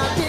I did.